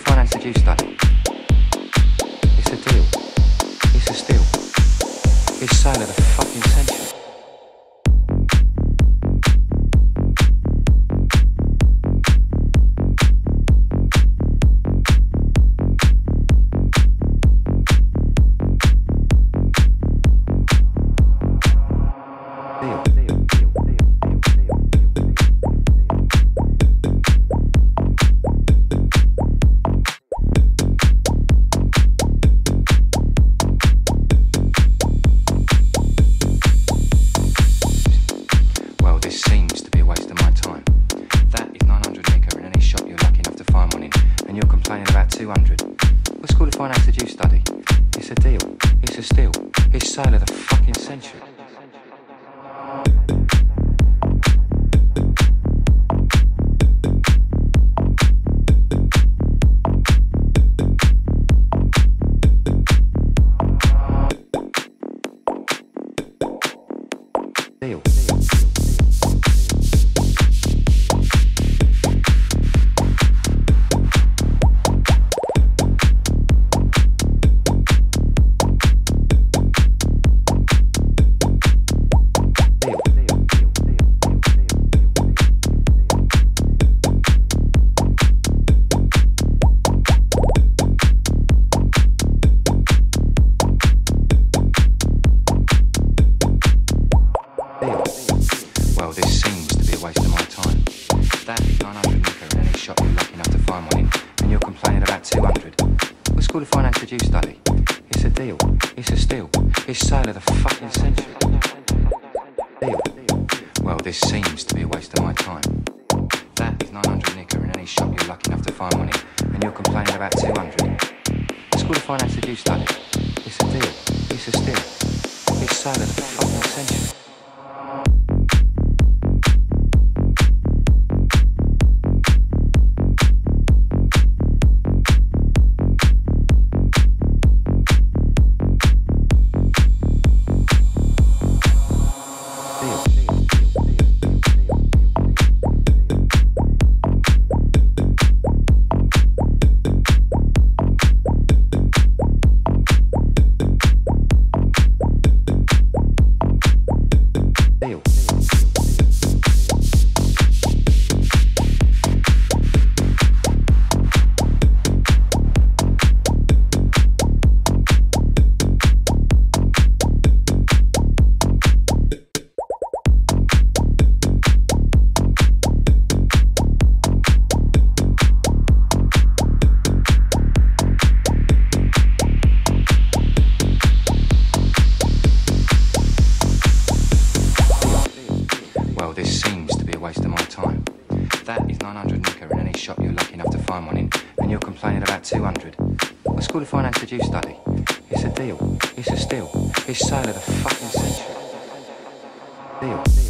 finance that you study. It's a deal. It's a steal. It's sale of the fucking century. About 200. What's called a finance that you study? It's a deal. It's a steal. It's sale of the fucking century. Deal. Seems to be a waste of my time. That is 900 nicker in any shop you're lucky enough to find one in, and you're complaining about 200. What's called a finance you study? It's a deal. It's a steal. It's sale of the fucking century. Deal. Well, this seems to be a waste of my time. That is 900 nicker in any shop you're lucky enough to find one in, and you're complaining about 200. What's called a finance you study? It's a deal. It's a steal. It's sale of the fucking century. feel. This seems to be a waste of my time. That is 900 nicker in any shop you're lucky enough to find one in, and you're complaining about 200. What school of finance did you study? It's a deal. It's a steal. It's sale of the fucking century. Deal.